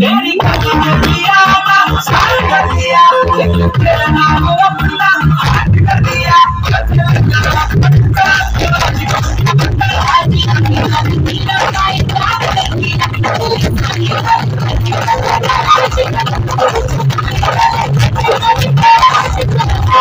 तेरी गली में पिया सार कर दिया तेरे नाम को अपना हाथ कर दिया Thank you.